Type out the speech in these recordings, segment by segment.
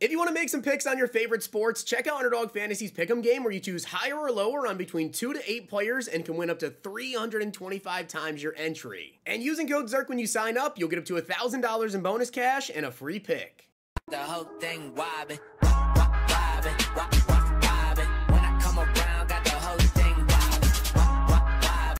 If you want to make some picks on your favorite sports, check out Underdog Fantasy's Pick'em game where you choose higher or lower on between 2 to 8 players and can win up to 325 times your entry. And using code ZIRK when you sign up, you'll get up to $1,000 in bonus cash and a free pick. The whole thing wobbin', wobbin', wobbin',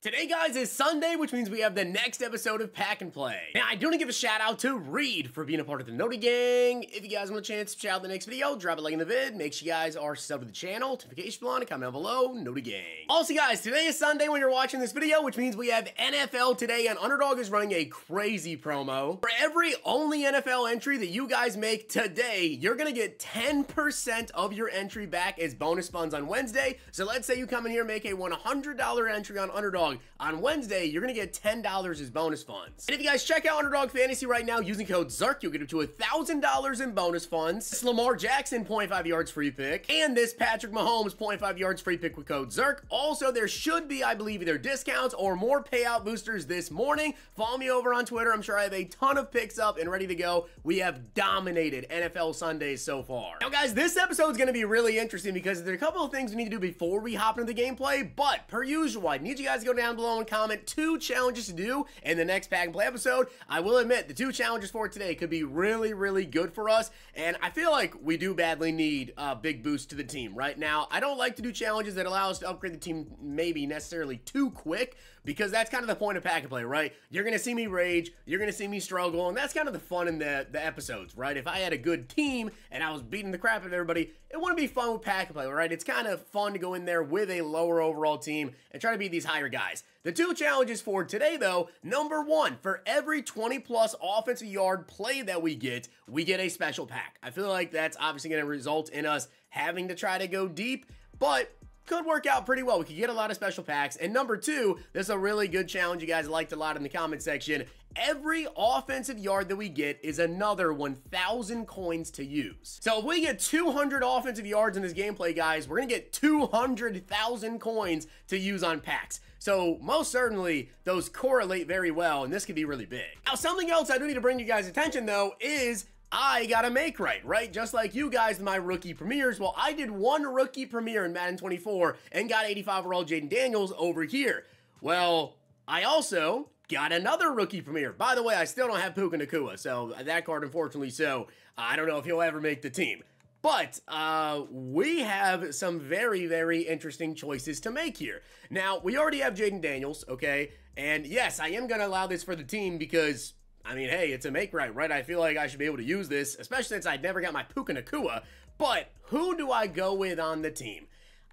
Today, guys, is Sunday, which means we have the next episode of Pack and Play. Now, I do want to give a shout out to Reed for being a part of the Noti Gang. If you guys want a chance to check out the next video, drop a like in the vid. Make sure you guys are subbed to the channel, notification bell on, comment down below, Noti Gang. Also, guys, today is Sunday when you're watching this video, which means we have NFL today, and Underdog is running a crazy promo. For every only NFL entry that you guys make today, you're going to get 10% of your entry back as bonus funds on Wednesday. So let's say you come in here, make a $100 entry on Underdog. On Wednesday, you're going to get $10 as bonus funds. And if you guys check out Underdog Fantasy right now using code ZIRK, you'll get up to $1,000 in bonus funds. This Lamar Jackson 0.5 yards free pick. And this Patrick Mahomes 0.5 yards free pick with code ZIRK. Also, there should be, I believe, either discounts or more payout boosters this morning. Follow me over on Twitter. I'm sure I have a ton of picks up and ready to go. We have dominated NFL Sundays so far. Now, guys, this episode is going to be really interesting because there are a couple of things we need to do before we hop into the gameplay. But per usual, I need you guys to go down below and comment two challenges to do in the next pack and play episode. I will admit the two challenges for today could be really, really good for us. And I feel like we do badly need a big boost to the team right now. I don't like to do challenges that allow us to upgrade the team maybe necessarily too quick because that's kind of the point of pack and play, right? You're gonna see me rage, you're gonna see me struggle, and that's kind of the fun in the, the episodes, right? If I had a good team and I was beating the crap out of everybody, it wouldn't be fun with pack and play, right? It's kind of fun to go in there with a lower overall team and try to beat these higher guys. The two challenges for today, though, number one, for every 20 plus offensive yard play that we get, we get a special pack. I feel like that's obviously going to result in us having to try to go deep, but could work out pretty well. We could get a lot of special packs. And number two, this is a really good challenge you guys liked a lot in the comment section. Every offensive yard that we get is another 1,000 coins to use. So if we get 200 offensive yards in this gameplay, guys, we're going to get 200,000 coins to use on packs. So most certainly those correlate very well, and this could be really big. Now, something else I do need to bring you guys' attention though is I gotta make right, right? Just like you guys, in my rookie premieres. Well, I did one rookie premiere in Madden 24 and got 85 overall Jayden Daniels over here. Well, I also got another rookie premiere. By the way, I still don't have Puka Nacua, so that card, unfortunately, so I don't know if he'll ever make the team. But uh, we have some very, very interesting choices to make here. Now, we already have Jayden Daniels, okay? And yes, I am going to allow this for the team because, I mean, hey, it's a make right, right? I feel like I should be able to use this, especially since I never got my Puka Nacua. But who do I go with on the team?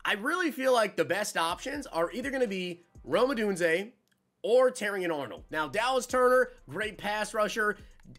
I really feel like the best options are either going to be Rome Odunze or Terrion Arnold. Now, Dallas Turner, great pass rusher.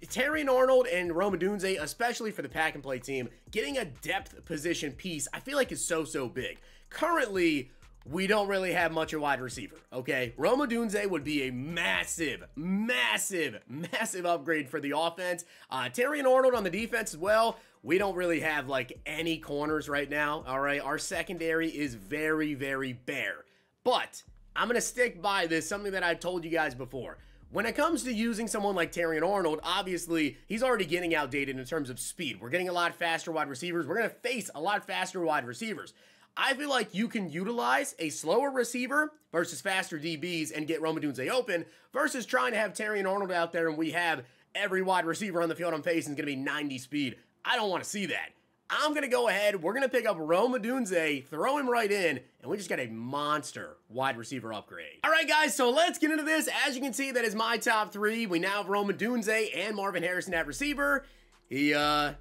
Terrion Arnold and Rome Odunze, especially for the pack and play team, getting a depth position piece, I feel like is so, so big. Currently, we don't really have much of wide receiver, okay? Rome Odunze would be a massive, massive, massive upgrade for the offense. Uh, Terrion Arnold on the defense as well. We don't really have like any corners right now, all right? Our secondary is very, very bare. But I'm going to stick by this, something that I've told you guys before. When it comes to using someone like Terrion Arnold, obviously he's already getting outdated in terms of speed. We're getting a lot faster wide receivers. We're going to face a lot faster wide receivers. I feel like you can utilize a slower receiver versus faster DBs and get Rome Odunze open versus trying to have Terrion Arnold out there and we have every wide receiver on the field I'm facing is going to be 90 speed. I don't want to see that. I'm going to go ahead. We're going to pick up Rome Odunze, throw him right in, and we just got a monster wide receiver upgrade. All right, guys, so let's get into this. As you can see, that is my top three. We now have Rome Odunze and Marvin Harrison at receiver. He uh,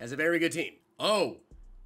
has a very good team. Oh,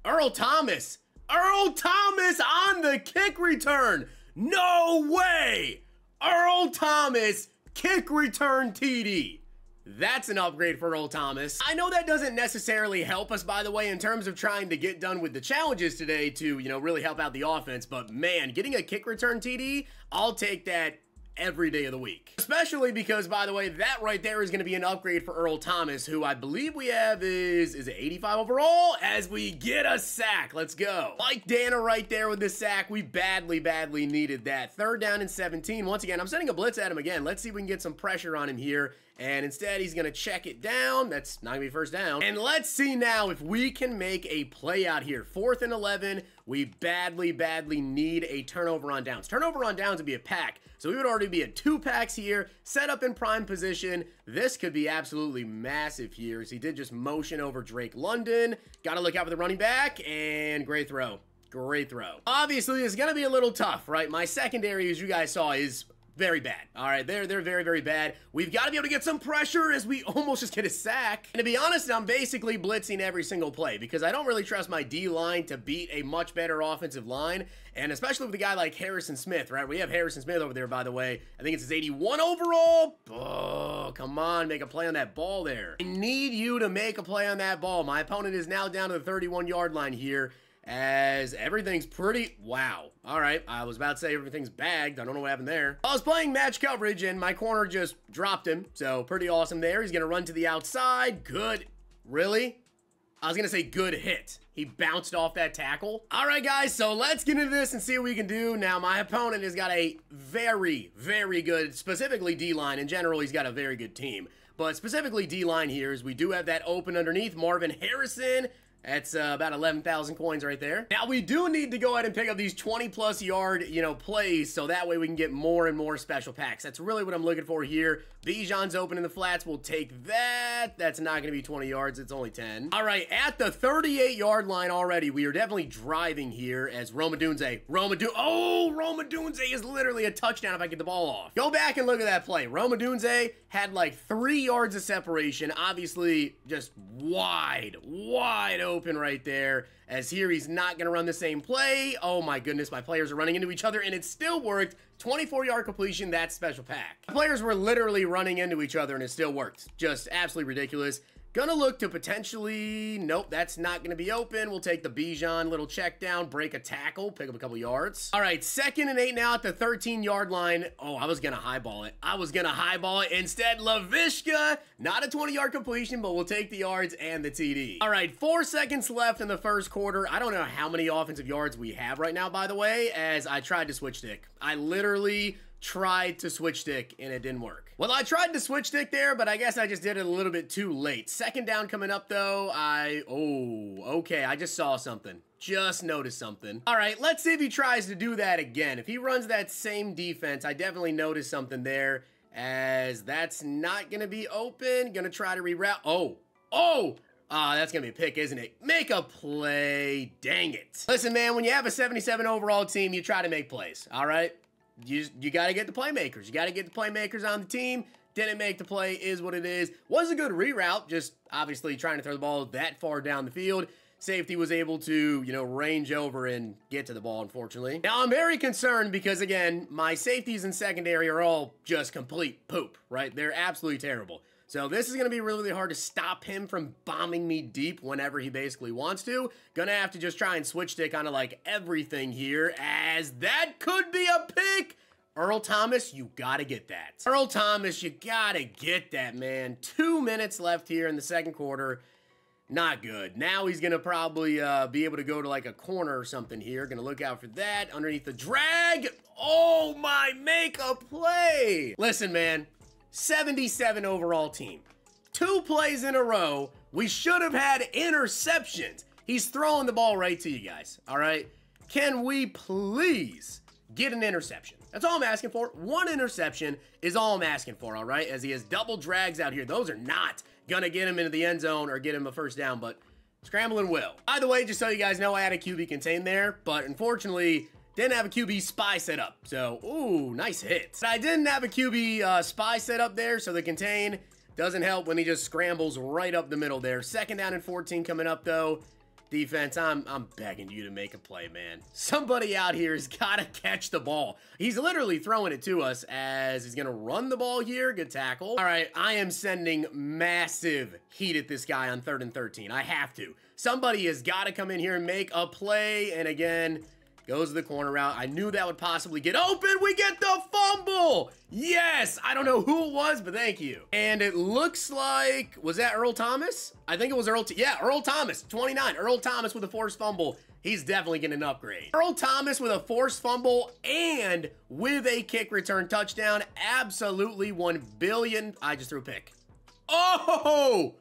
Earl Thomas. Earl Thomas on the kick return. No way. Earl Thomas, kick return TD. That's an upgrade for Earl Thomas. I know that doesn't necessarily help us, by the way, in terms of trying to get done with the challenges today to, you know, really help out the offense. But man, getting a kick return TD, I'll take that every day of the week. Especially because, by the way, that right there is going to be an upgrade for Earl Thomas, who I believe we have is, is it 85 overall? As we get a sack. Let's go. Mike Danna right there with the sack. We badly, badly needed that. Third down and 17. Once again, I'm sending a blitz at him again. Let's see if we can get some pressure on him here And instead, he's going to check it down. That's not going to be first down. And let's see now if we can make a play out here. Fourth and 11. We badly, badly need a turnover on downs. Turnover on downs would be a pack. So we would already be at two packs here, set up in prime position. This could be absolutely massive here as he did just motion over Drake London. Got to look out for the running back and great throw. Great throw. Obviously, it's going to be a little tough, right? My secondary, as you guys saw, is very bad. All right, they're they're very very bad. We've got to be able to get some pressure as we almost just get a sack. And to be honest, I'm basically blitzing every single play because I don't really trust my D line to beat a much better offensive line, and especially with a guy like Harrison Smith, right? We have Harrison Smith over there, by the way. I think it's his 81 overall. Oh, come on, make a play on that ball there. I need you to make a play on that ball. My opponent is now down to the 31 yard line here as everything's pretty wow. All right i was about to say everything's bagged. I don't know what happened there. I was playing match coverage and my corner just dropped him so pretty awesome there. He's gonna run to the outside. Good. Really? I was gonna say good hit. He bounced off that tackle. All right guys so let's get into this and see what we can do. Now my opponent has got a very very good specifically d-line. In general he's got a very good team. But specifically D-line here is we do have that open underneath. Marvin Harrison that's uh, about 11,000 coins right there. Now, we do need to go ahead and pick up these 20-plus yard, you know, plays, so that way we can get more and more special packs. That's really what I'm looking for here. Bijan's open in the flats. We'll take that. That's not going to be 20 yards. It's only 10. All right, at the 38-yard line already, we are definitely driving here as Rome Odunze. Rome Odunze. Oh, Rome Odunze is literally a touchdown if I get the ball off. Go back and look at that play. Rome Odunze had like three yards of separation. Obviously, just wide, wide open right there. As here, he's not going to run the same play. Oh my goodness, my players are running into each other, and it still worked. 24-yard completion, that's special pack. The players were literally running into each other, and it still worked. Just absolutely ridiculous. Gonna look to potentially, nope, that's not gonna be open. We'll take the Bijan little check down, break a tackle, pick up a couple yards. All right, second and eight now at the 13 yard line. Oh, I was gonna highball it. I was gonna highball it. Instead, Laviska, not a 20 yard completion, but we'll take the yards and the TD. All right, four seconds left in the first quarter. I don't know how many offensive yards we have right now, by the way, as I tried to switch stick. I literally tried to switch stick and it didn't work. Well, I tried to switch stick there, but I guess I just did it a little bit too late. Second down coming up though, I, oh, okay, I just saw something. Just noticed something. All right, let's see if he tries to do that again. If he runs that same defense, I definitely noticed something there as that's not gonna be open. Gonna try to reroute. Oh, oh, Ah, uh, that's going to be a pick, isn't it? Make a play. Dang it. Listen, man, when you have a 77 overall team, you try to make plays, all right? You you got to get the playmakers. You got to get the playmakers on the team. Didn't make the play, is what it is. Was a good reroute, just obviously trying to throw the ball that far down the field. Safety was able to, you know, range over and get to the ball, unfortunately. Now, I'm very concerned because, again, my safeties and secondary are all just complete poop, right? They're absolutely terrible. So this is going to be really, hard to stop him from bombing me deep whenever he basically wants to. Gonna have to just try and switch stick on like everything here as that could be a pick. Earl Thomas, you gotta get that. Earl Thomas, you gotta get that, man. Two minutes left here in the second quarter. Not good. Now he's to probably uh, be able to go to like a corner or something here. To look out for that. Underneath the drag. Oh my, make a play. Listen, man. 77 overall team. Two plays in a row. We should have had interceptions. He's throwing the ball right to you guys. All right. Can we please get an interception? That's all I'm asking for. One interception is all I'm asking for, all right? As he has double drags out here. Those are not going to get him into the end zone or get him a first down, but scrambling will. Either way, just so you guys know, I had a QB contain there, but unfortunately, didn't have a QB spy set up. So, ooh, nice hit. But I didn't have a QB uh, spy set up there, so the contain doesn't help when he just scrambles right up the middle there. Second down and 14 coming up, though. Defense, I'm I'm begging you to make a play, man. Somebody out here has got to catch the ball. He's literally throwing it to us as he's going to run the ball here. Good tackle. All right, I am sending massive heat at this guy on third and 13. I have to. Somebody has got to come in here and make a play. And again, Goes to the corner route. I knew that would possibly get open. We get the fumble. Yes. I don't know who it was, but thank you. And it looks like, was that Earl Thomas? I think it was Earl. T yeah, Earl Thomas, 29. Earl Thomas with a forced fumble. He's definitely getting an upgrade. Earl Thomas with a forced fumble and with a kick return touchdown. Absolutely 1 billion. I just threw a pick. Oh!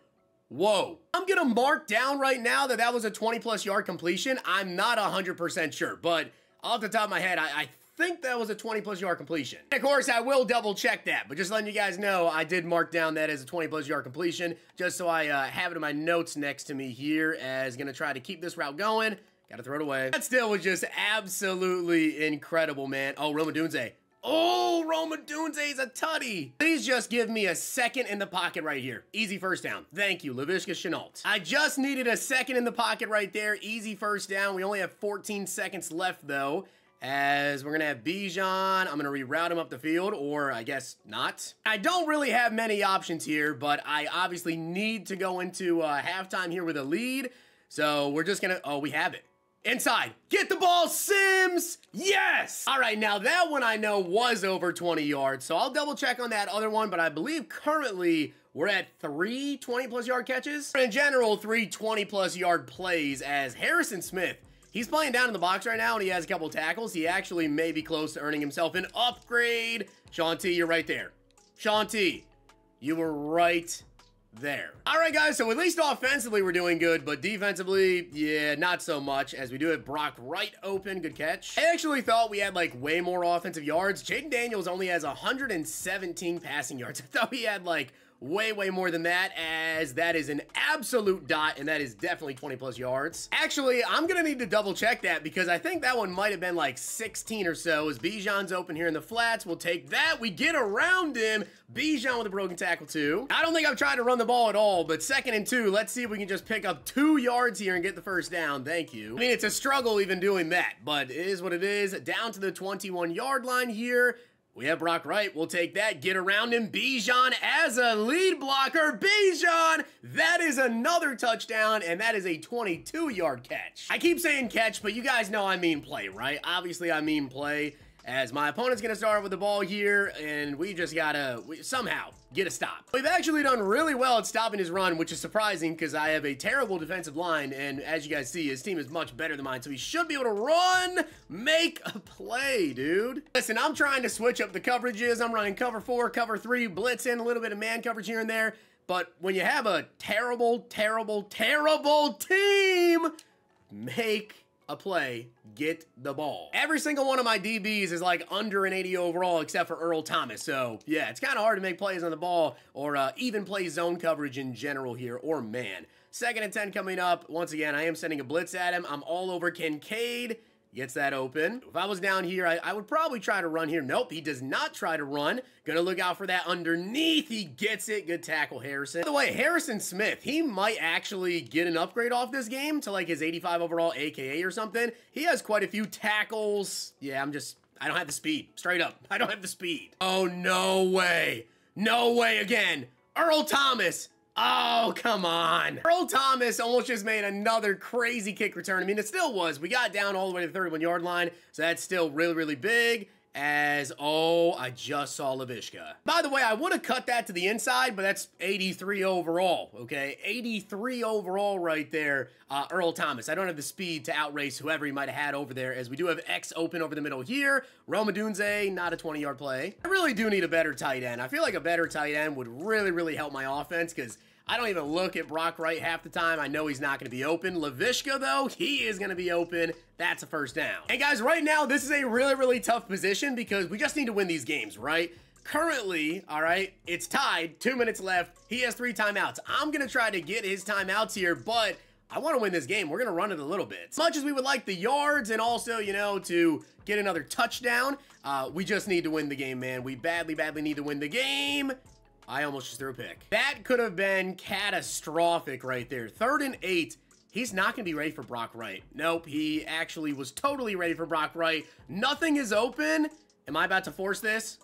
Whoa. I'm going to mark down right now that that was a 20 plus yard completion. I'm not 100% sure, but off the top of my head, I, I think that was a 20 plus yard completion. And of course, I will double check that, but just letting you guys know, I did mark down that as a 20 plus yard completion, just so I uh, have it in my notes next to me here as to try to keep this route going. Got to throw it away. That still was just absolutely incredible, man. Oh, Rome Odunze. Oh, Rome Odunze's a tutty. Please just give me a second in the pocket right here. Easy first down. Thank you, Laviska Shenault. I just needed a second in the pocket right there. Easy first down. We only have 14 seconds left, though as we're going to have Bijan. I'm going to reroute him up the field, or I guess not. I don't really have many options here, but I obviously need to go into uh, halftime here with a lead. So we're just going to, oh, we have it. Inside. Get the ball, Sims! Yes! All right, now that one I know was over 20 yards, so I'll double check on that other one, but I believe currently we're at three 20 plus yard catches. In general, three 20 plus yard plays as Harrison Smith He's playing down in the box right now, and he has a couple tackles. He actually may be close to earning himself an upgrade. Sean T, you're right there. Sean T, you were right there. All right, guys, so at least offensively we're doing good, but defensively, yeah, not so much, as we do have Brock Wright open. Good catch. I actually thought we had, like, way more offensive yards. Jayden Daniels only has 117 passing yards. I thought he had, like, way, way more than that, as that is an absolute dot, and that is definitely 20 plus yards. Actually, I'm gonna need to double check that because I think that one might have been like 16 or so. As Bijan's open here in the flats, we'll take that. We get around him. Bijan with a broken tackle too. I don't think I've tried to run the ball at all, but second and two, let's see if we can just pick up two yards here and get the first down. Thank you. I mean, it's a struggle even doing that, but it is what it is. Down to the 21 yard line here. We have Brock Wright. We'll take that. Get around him. Bijan as a lead blocker. Bijan! That is another touchdown, and that is a 22-yard catch. I keep saying catch, but you guys know I mean play, right? Obviously, I mean play as my opponent's to start with the ball here, and we just got to somehow get a stop. We've actually done really well at stopping his run, which is surprising because I have a terrible defensive line, and as you guys see, his team is much better than mine, so he should be able to run, make a play, dude. Listen, I'm trying to switch up the coverages. I'm running cover four, cover three, blitz in, a little bit of man coverage here and there, but when you have a terrible, terrible, terrible team, make a play, get the ball. Every single one of my DBs is like under an 80 overall except for Earl Thomas. So yeah, it's kind of hard to make plays on the ball or uh, even play zone coverage in general here or man. Second and 10 coming up. Once again, I am sending a blitz at him. I'm all over Kincaid. Gets that open. If I was down here, I, I, would probably try to run here. Nope, he does not try to run. Gonna look out for that underneath. He gets it. Good tackle, Harrison. By the way, Harrison Smith, he might actually get an upgrade off this game to like his 85 overall AKA or something. He has quite a few tackles. Yeah, I'm just, I don't have the speed. Straight up, I don't have the speed. Oh, no way. No way again. Earl Thomas Oh, come on. Earl Thomas almost just made another crazy kick return. I mean, it still was. We got down all the way to the 31 yard line, so that's still really, really big as, oh, I just saw Laviska. By the way, I would have cut that to the inside, but that's 83 overall, okay? 83 overall right there, uh, Earl Thomas. I don't have the speed to outrace whoever he might have had over there, as we do have X open over the middle here. Rome Odunze, not a 20-yard play. I really do need a better tight end. I feel like a better tight end would really, really help my offense, because I don't even look at Brock Wright half the time. I know he's not going to be open. Laviska, though, he is going to be open. That's a first down. And guys, right now, this is a really, really tough position because we just need to win these games, right? Currently, all right, it's tied. Two minutes left. He has three timeouts. I'm going to try to get his timeouts here, but I want to win this game. We're going to run it a little bit. As much as we would like the yards and also, you know, to get another touchdown, uh, we just need to win the game, man. We badly, badly need to win the game. I almost just threw a pick. That could have been catastrophic right there. Third and eight. He's not going to be ready for Brock Wright. Nope, he actually was totally ready for Brock Wright. Nothing is open. Am I about to force this?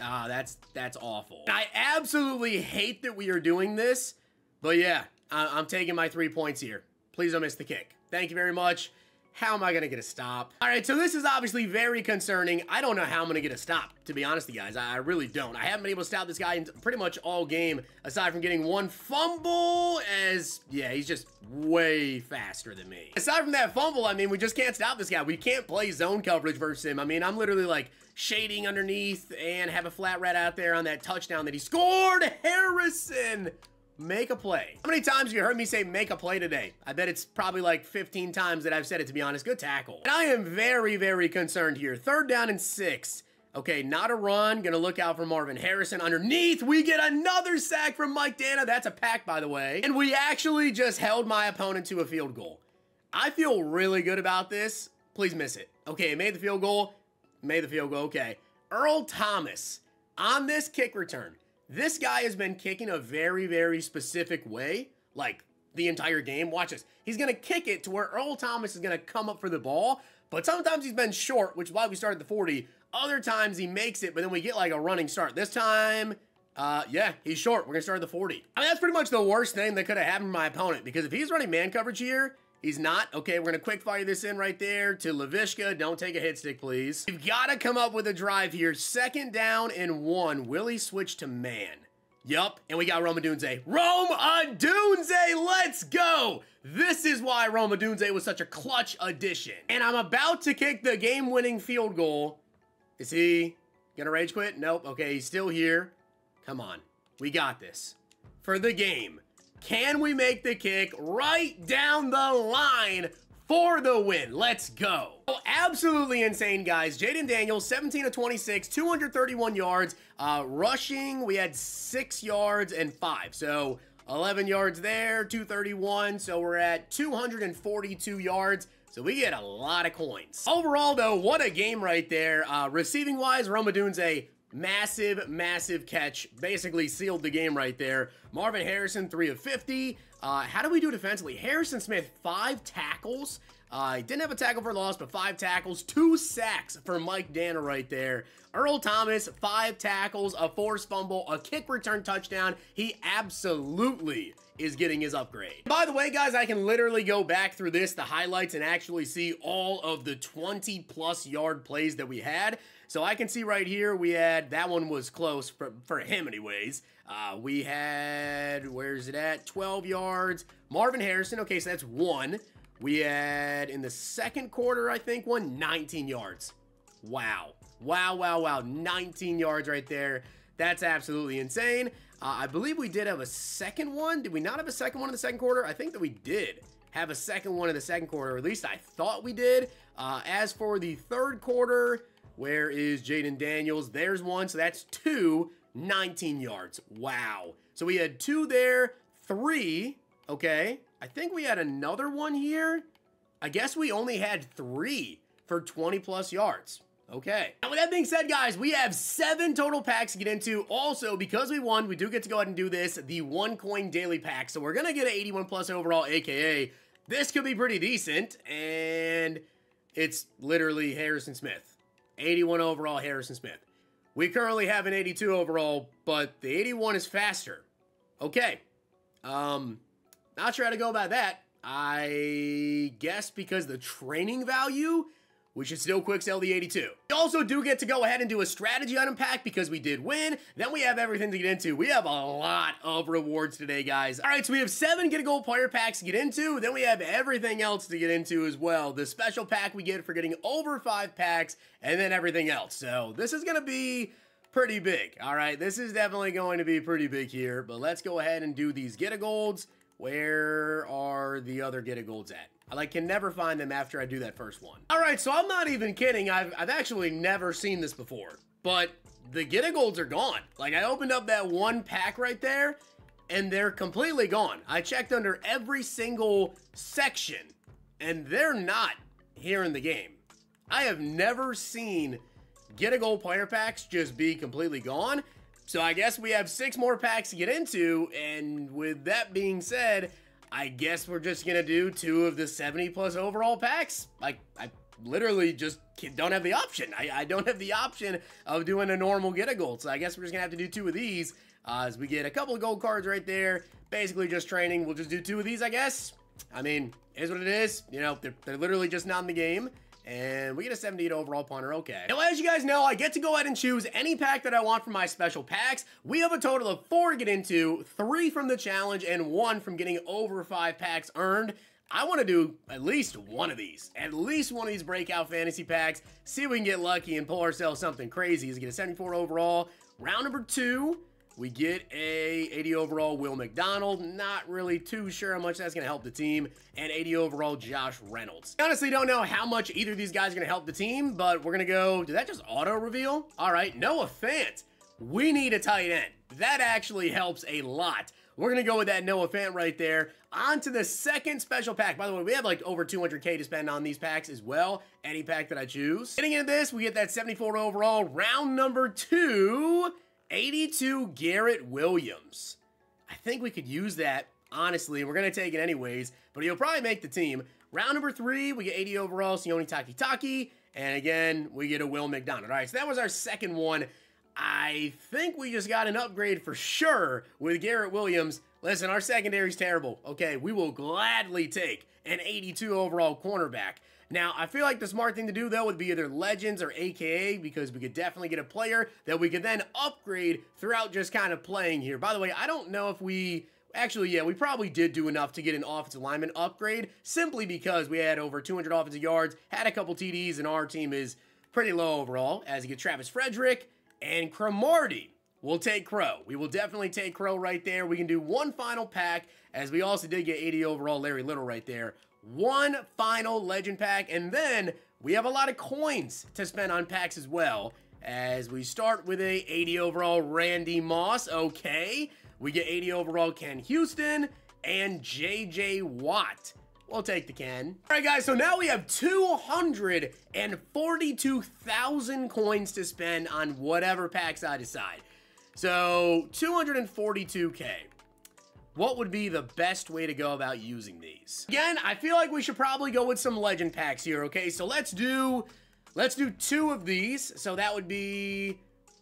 Ah, that's that's awful. I absolutely hate that we are doing this, but yeah, I I'm taking my three points here. Please don't miss the kick. Thank you very much. How am I to get a stop? All right, so this is obviously very concerning. I don't know how I'm to get a stop, to be honest with you guys. I really don't. I haven't been able to stop this guy in pretty much all game, aside from getting one fumble, as, yeah, he's just way faster than me. Aside from that fumble, I mean, we just can't stop this guy. We can't play zone coverage versus him. I mean, I'm literally, like, shading underneath and have a flat red out there on that touchdown that he scored. Harrison Make a play. How many times have you heard me say make a play today? I bet it's probably like 15 times that I've said it, to be honest. Good tackle. And I am very, very concerned here. Third down and six. Okay, not a run. Gonna look out for Marvin Harrison. Underneath, we get another sack from Mike Dana. That's a pack, by the way. And we actually just held my opponent to a field goal. I feel really good about this. Please miss it. Okay, made the field goal. Made the field goal. Okay. Earl Thomas on this kick return. This guy has been kicking a very, very specific way, like the entire game. Watch this. He's going to kick it to where Earl Thomas is going to come up for the ball, but sometimes he's been short, which is why we started the 40. Other times he makes it, but then we get like a running start. This time, uh, yeah, he's short. We're going to start at the 40. I mean, that's pretty much the worst thing that could have happened to my opponent because if he's running man coverage here, He's not. Okay, we're going to quick fire this in right there to Laviska. Don't take a hit stick, please. You've got to come up with a drive here. Second down and one. Will he switch to man? Yup, and we got Rome Odunze. Rome Odunze, let's go! This is why Rome Odunze was such a clutch addition. And I'm about to kick the game-winning field goal. Is he gonna rage quit? Nope. Okay, he's still here. Come on. We got this. For the game. Can we make the kick right down the line for the win? Let's go. Oh, absolutely insane, guys. Jayden Daniels, 17 to 26, 231 yards. Uh, rushing, we had six yards and five. So 11 yards there, 231. So we're at 242 yards. So we get a lot of coins. Overall, though, what a game right there. Uh, receiving wise, Rome Odunze Massive, massive catch. Basically sealed the game right there. Marvin Harrison, 3 of 50. Uh, how do we do defensively? Harrison Smith, 5 tackles. Uh, he didn't have a tackle for loss, but 5 tackles. 2 sacks for Mike Danna right there. Earl Thomas, 5 tackles, a forced fumble, a kick return touchdown. He absolutely is getting his upgrade. By the way, guys, I can literally go back through this, the highlights, and actually see all of the 20 plus yard plays that we had. So I can see right here, we had, that one was close for, for him anyways. Uh, we had, where's it at? 12 yards. Marvin Harrison, okay, so that's one. We had, in the second quarter, I think, one, 19 yards. Wow. Wow, wow, wow. 19 yards right there. That's absolutely insane. Uh, I believe we did have a second one. Did we not have a second one in the second quarter? I think that we did have a second one in the second quarter. Or at least I thought we did. Uh, as for the third quarter, where is Jayden Daniels? There's one, so that's two, 19 yards. Wow. So we had two there, three, okay. I think we had another one here. I guess we only had three for 20 plus yards. Okay. Now, with that being said, guys, we have seven total packs to get into. Also, because we won, we do get to go ahead and do this, the one coin daily pack. So we're going to get an 81 plus overall, aka this could be pretty decent. And it's literally Harrison Smith. 81 overall Harrison Smith. We currently have an 82 overall, but the 81 is faster. Okay. Um, not sure how to go about that. I guess because the training value we should still quick sell the 82. We also do get to go ahead and do a strategy item pack because we did win. Then we have everything to get into. We have a lot of rewards today, guys. All right, so we have seven get a gold player packs to get into. Then we have everything else to get into as well. The special pack we get for getting over five packs and then everything else. So this is going to be pretty big. All right, this is definitely going to be pretty big here. But let's go ahead and do these get a golds. Where are the other get a golds at? I like can never find them after I do that first one. All right, so I'm not even kidding. I've, I've actually never seen this before, but the Get Golds are gone. Like I opened up that one pack right there and they're completely gone. I checked under every single section and they're not here in the game. I have never seen Get a Gold player packs just be completely gone. So I guess we have six more packs to get into. And with that being said, I guess we're just gonna do two of the 70 plus overall packs. Like, I literally just don't have the option. I, I don't have the option of doing a normal get a gold. So I guess we're just gonna have to do two of these uh, as we get a couple of gold cards right there. Basically just training. We'll just do two of these, I guess. I mean, is what it is. You know, they're, they're literally just not in the game. And we get a 78 overall punter, okay. Now, as you guys know, I get to go ahead and choose any pack that I want from my special packs. We have a total of four to get into, three from the challenge, and one from getting over five packs earned. I want to do at least one of these, at least one of these breakout fantasy packs, see if we can get lucky and pull ourselves something crazy. Is get a 74 overall. Round number two, we get a 80 overall Will McDonald. Not really too sure how much that's going to help the team. And 80 overall Josh Reynolds. Honestly don't know how much either of these guys are going to help the team, but we're going to go... Did that just auto reveal? All right, Noah Fant. We need a tight end. That actually helps a lot. We're going to go with that Noah Fant right there. On to the second special pack. By the way, we have like over 200k to spend on these packs as well. Any pack that I choose. Getting into this, we get that 74 overall. Round number two, 82 Garrett Williams. I think we could use that, honestly. We're going to take it anyways, but he'll probably make the team. Round number three, we get 80 overall, Sione Takitaki. And again, we get a Will McDonald. All right, so that was our second one. I think we just got an upgrade for sure with Garrett Williams. Listen, our secondary's terrible. Okay, we will gladly take an 82 overall cornerback. Now, I feel like the smart thing to do, though, would be either Legends or AKA, because we could definitely get a player that we could then upgrade throughout just kind of playing here. By the way, I don't know if we... Actually, yeah, we probably did do enough to get an offensive lineman upgrade, simply because we had over 200 offensive yards, had a couple TDs, and our team is pretty low overall, as you get Travis Frederick and Cromartie. We'll take Crow. We will definitely take Crow right there. We can do one final pack, as we also did get 80 overall Larry Little right there one final legend pack, and then we have a lot of coins to spend on packs as well. As we start with a 80 overall Randy Moss, okay. We get 80 overall Ken Houston and JJ Watt. We'll take the Ken. All right, guys, so now we have 242,000 coins to spend on whatever packs I decide. So 242K what would be the best way to go about using these? Again, I feel like we should probably go with some legend packs here, okay? So let's do, let's do two of these. So that would be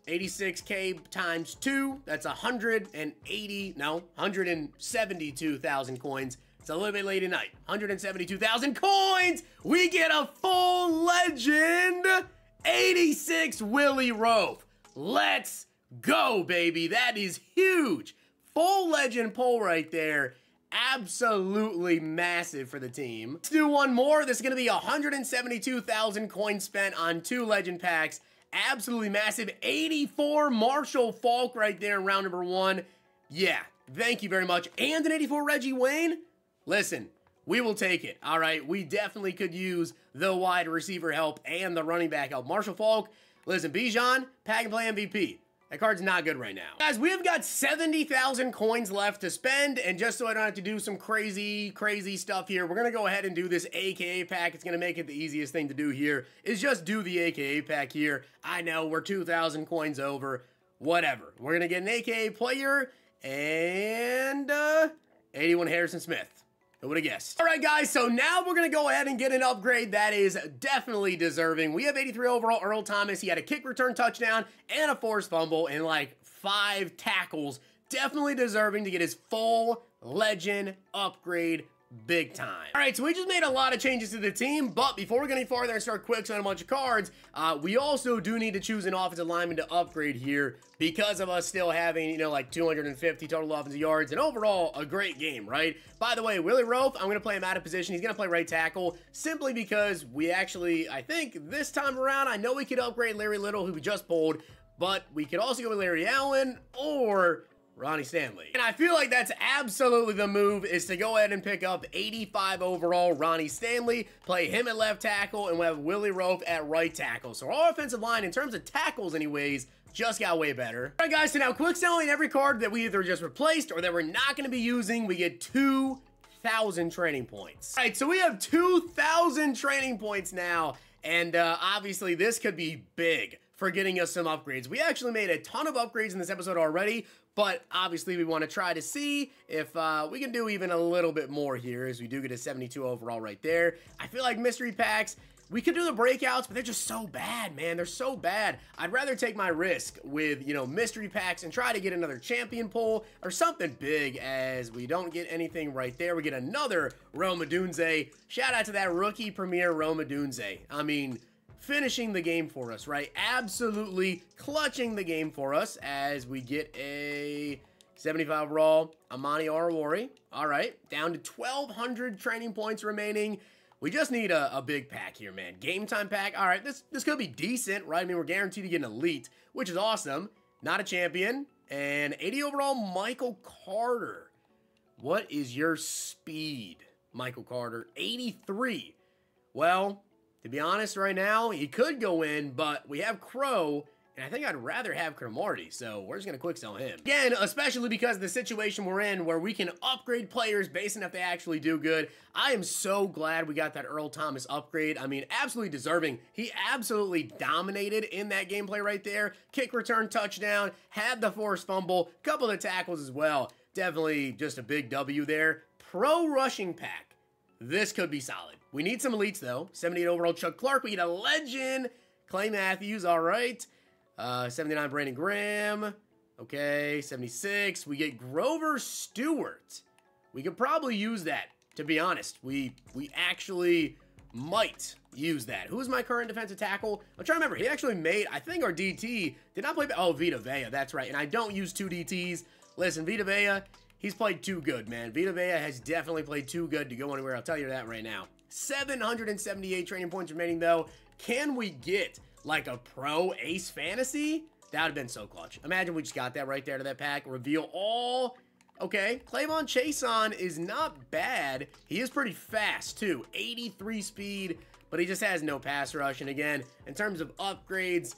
86k times two. That's 180, no, 172,000 coins. It's a little bit late at night. 172,000 coins! We get a full legend! 86 Willie Roaf. Let's go, baby. That is huge full legend pull right there. Absolutely massive for the team. Let's do one more. This is going to be 172,000 coins spent on two legend packs. Absolutely massive. 84 Marshall Faulk right there in round number one. Yeah, thank you very much. And an 84 Reggie Wayne. Listen, we will take it. All right, we definitely could use the wide receiver help and the running back help. Marshall Faulk, listen, Bijan, pack and play MVP. That card's not good right now. Guys, we have got 70,000 coins left to spend, and just so I don't have to do some crazy, crazy stuff here, we're gonna go ahead and do this AKA pack. It's gonna make it the easiest thing to do here, is just do the AKA pack here. I know, we're 2,000 coins over, whatever. We're gonna get an AKA player, and, uh, 81 Harrison Smith. Who would have guessed? All right, guys, so now we're going to go ahead and get an upgrade that is definitely deserving. We have 83 overall Earl Thomas. He had a kick return touchdown and a forced fumble and like five tackles. Definitely deserving to get his full legend upgrade big time. All right, so we just made a lot of changes to the team, but before we get any farther and start quick on a bunch of cards, uh, we also do need to choose an offensive lineman to upgrade here because of us still having, you know, like 250 total offensive yards and overall a great game, right? By the way, Willie Roaf, I'm going to play him out of position. He's going to play right tackle simply because we actually, I think this time around, I know we could upgrade Larry Little, who we just pulled, but we could also go with Larry Allen or Ronnie Stanley. And I feel like that's absolutely the move is to go ahead and pick up 85 overall Ronnie Stanley, play him at left tackle, and we have Willie Roaf at right tackle. So our offensive line, in terms of tackles anyways, just got way better. All right, guys, so now quick selling every card that we either just replaced or that we're not going to be using, we get two thousand training points. All right, so we have 2,000 training points now, and uh, obviously this could be big for getting us some upgrades. We actually made a ton of upgrades in this episode already, but obviously we want to try to see if uh, we can do even a little bit more here as we do get a 72 overall right there. I feel like mystery packs, we could do the breakouts, but they're just so bad, man. They're so bad. I'd rather take my risk with, you know, mystery packs and try to get another champion pull or something big as we don't get anything right there. We get another Rome Odunze. Shout out to that rookie premier Rome Odunze. I mean, finishing the game for us, right? Absolutely clutching the game for us as we get a 75 overall Amani Oruwariye. All right, down to 1,200 training points remaining. We just need a, a, big pack here, man. Game time pack. All right, this this could be decent, right? I mean, we're guaranteed to get an elite, which is awesome. Not a champion. And 80 overall, Michael Carter. What is your speed, Michael Carter? 83. Well, to be honest, right now, he could go in, but we have Crow and I think I'd rather have Cromartie, so we're just to quick sell him. Again, especially because of the situation we're in where we can upgrade players based on if they actually do good. I am so glad we got that Earl Thomas upgrade. I mean, absolutely deserving. He absolutely dominated in that gameplay right there. Kick return touchdown, had the forced fumble, couple of tackles as well. Definitely just a big W there. Pro rushing pack. This could be solid. We need some elites though. 78 overall Chuck Clark. We need a legend. Clay Matthews, all right. Uh, 79, Brandon Graham. Okay, 76. We get Grover Stewart. We could probably use that, to be honest. We we actually might use that. Who's my current defensive tackle? I'm trying to remember. He actually made, I think our DT did not play, oh, Vita Vea, that's right. And I don't use two DTs. Listen, Vita Vea, he's played too good, man. Vita Vea has definitely played too good to go anywhere. I'll tell you that right now. 778 training points remaining, though. Can we get like a pro ace fantasy, that would have been so clutch. Imagine we just got that right there to that pack. Reveal all. Okay, K'Lavon Chaisson is not bad. He is pretty fast, too. 83 speed, but he just has no pass rush. And again, in terms of upgrades,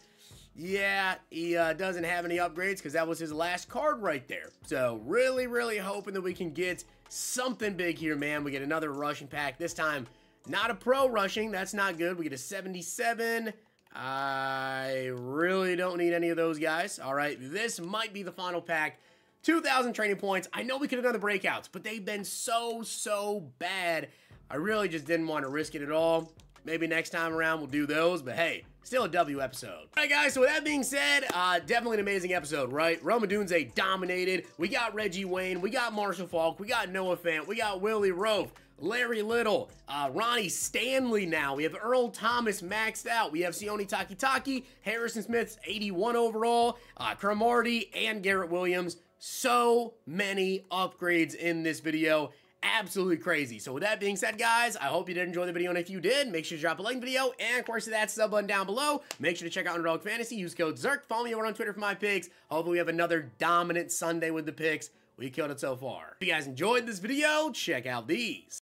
yeah, he uh, doesn't have any upgrades because that was his last card right there. So really, really hoping that we can get something big here, man. We get another rushing pack. This time, not a pro rushing. That's not good. We get a 77. I really don't need any of those guys. All right, this might be the final pack. 2,000 training points. I know we could have done the breakouts, but they've been so, so bad. I really just didn't want to risk it at all. Maybe next time around we'll do those, but hey, still a W episode. All right, guys, so with that being said, uh, definitely an amazing episode, right? Rome Odunze dominated. We got Reggie Wayne. We got Marshall Faulk. We got Noah Fant. We got Willie Roaf. Larry Little, uh, Ronnie Stanley now. We have Earl Thomas maxed out. We have Sione Takitaki, Harrison Smith's 81 overall, uh, Cromartie, and Garrett Williams. So many upgrades in this video. Absolutely crazy. So with that being said, guys, I hope you did enjoy the video. And if you did, make sure to drop a like video. And of course, to that sub button down below. Make sure to check out Underdog Fantasy. Use code ZIRK. Follow me over on Twitter for my picks. Hopefully we have another dominant Sunday with the picks. We killed it so far. If you guys enjoyed this video, check out these.